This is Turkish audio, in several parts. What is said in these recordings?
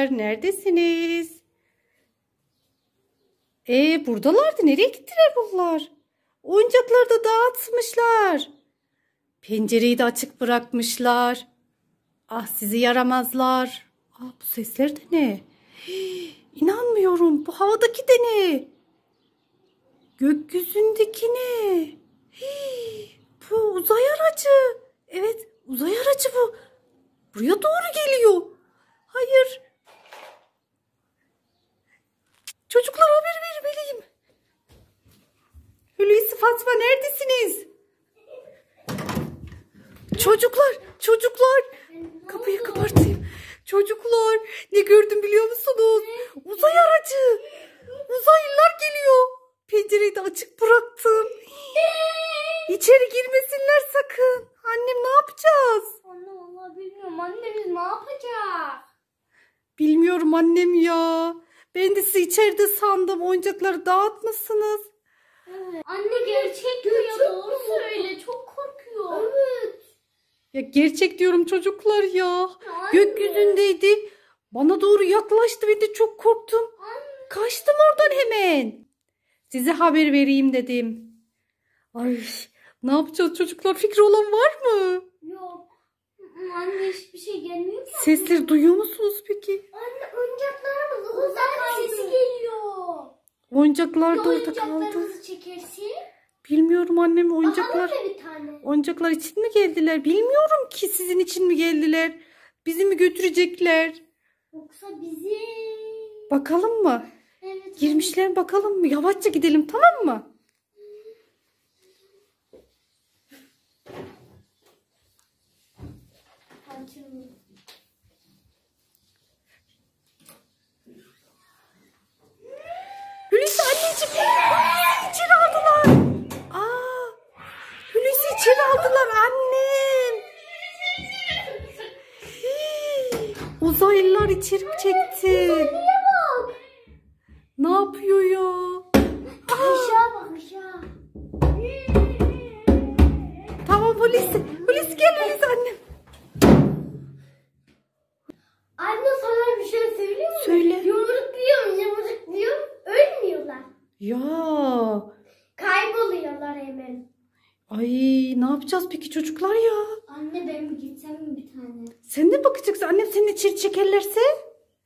çocuklar neredesiniz? Ee buradalardı. Nereye gittiler bunlar? Oyuncakları da dağıtmışlar. Pencereyi de açık bırakmışlar. Ah sizi yaramazlar. Ah bu sesler de ne? Hii, İnanmıyorum. Bu havadaki de ne? Gökyüzündeki ne? Hii, bu uzay aracı. Evet uzay aracı bu. Buraya doğru geliyor. Hayır. Çocuklar haber vermeliyim. Hulusi Fatma neredesiniz? Çocuklar, çocuklar. Kapıyı kapatayım. Çocuklar, ne gördüm biliyor musunuz? Uzay aracı. Uzaylılar geliyor. Pencereyi de açık bıraktım. İçeri girmesinler sakın. Annem ne yapacağız? Anne vallahi bilmiyorum. Anne biz ne yapacağız? Bilmiyorum annem ya. Ben de sizi içeride sandım. Oyuncakları dağıtmışsınız. Evet. Anne gerçek mi ya? Doğru söyle. Çok korkuyor. Evet. Ya gerçek diyorum çocuklar ya. Anne. Gökyüzündeydi. Bana doğru yaklaştı ve de çok korktum. Anne. Kaçtım oradan hemen. Size haber vereyim dedim. Ay ne yapacağız çocuklar? Fikri olan var mı? Yok. Anne hiçbir şey gelmiyor ki. Sesleri duyuyor musunuz peki? Anne oyuncaklarımız uzak sesi geliyor. Oyuncaklar da orada kaldı. oyuncaklarımızı çekersin. Bilmiyorum annem oyuncaklar. Bir tane. Oyuncaklar için mi geldiler? Bilmiyorum ki sizin için mi geldiler? Bizi mi götürecekler? Yoksa bizi. Bakalım mı? Evet. Girmişler bakalım mı? Yavaşça gidelim tamam mı? Açılmıyor. İçeri çekti. Bak? Ne yapıyor ya? Aşağı bak aşağı. Tamam Hulusi. Hulusi gel Hulusi annem. Anne sana bir şey söyleyeyim mi? Söyle. Yumrukluyorum yumrukluyorum. Ölmüyorlar. Ya. Kayboluyorlar hemen. Ay ne yapacağız peki çocuklar ya? Anne ben gitsem mi bir tane? Sen de bakacaksın. Annem seni içeri çekerlerse.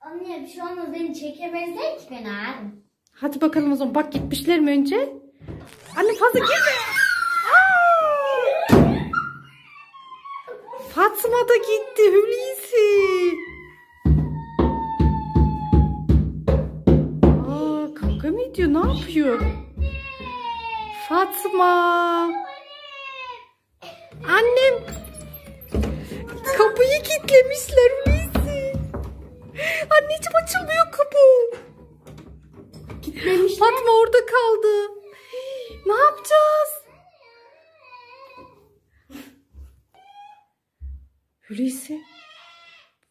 Anne bir şey olmaz beni çekemezler ki ben ağrım. Hadi bakalım o zaman. Bak gitmişler mi önce? Anne fazla girme. Fatma da gitti Hulusi. Aa, kavga mı ediyor? Ne yapıyor? Fatma. Annem. Kapıyı kilitlemişler Hulusi. Anneciğim açılmıyor kapı. Gitmemişler. Fatma orada kaldı. Ne yapacağız? Hulusi.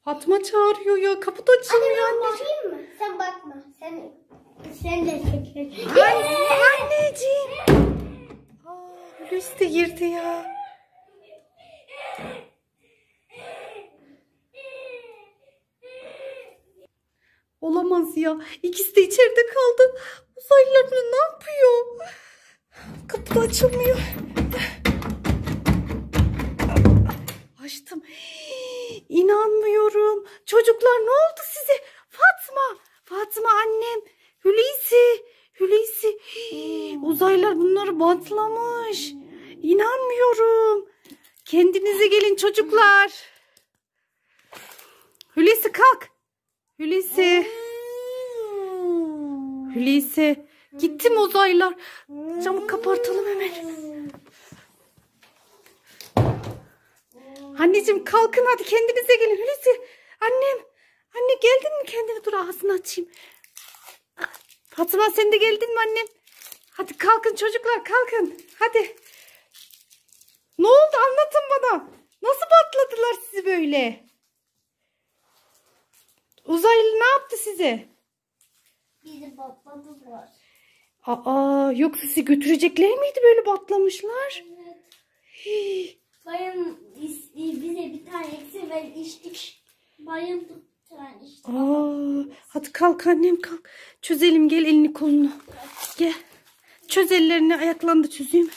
Fatma çağırıyor ya. Kapı da açılmıyor Anne ben anne. mı? Sen bakma. Sen sen de. Anne, anneciğim. Aa, Hulusi de girdi ya. Olamaz ya. İkisi de içeride kaldı. Uzaylılar bunu ne yapıyor? Kapı da açılmıyor. Açtım. İnanmıyorum. Çocuklar ne oldu size? Fatma. Fatma annem. Hulusi. Hulusi. Uzaylılar bunları bantlamış. İnanmıyorum. Kendinize gelin çocuklar. Hulusi kalk. Hulusi. Hulusi. Gitti mi uzaylılar? Camı kapatalım hemen. Anneciğim kalkın hadi kendinize gelin Hulusi. Annem. Anne geldin mi kendine? Dur ağzını açayım. Fatma sen de geldin mi annem? Hadi kalkın çocuklar kalkın. Hadi. Ne oldu anlatın bana. Nasıl patladılar sizi böyle? Uzaylı ne yaptı size? Bizi patladılar. Aa yoksa sizi götürecekler miydi böyle batlamışlar? Evet. Hii. Bayım is- bize bir tane eksi ver içtik. Bir tane içtik. Aa Hadi kalk annem kalk. Çözelim gel elini kolunu. Gel. Çöz ellerini ayaklarını da çözeyim.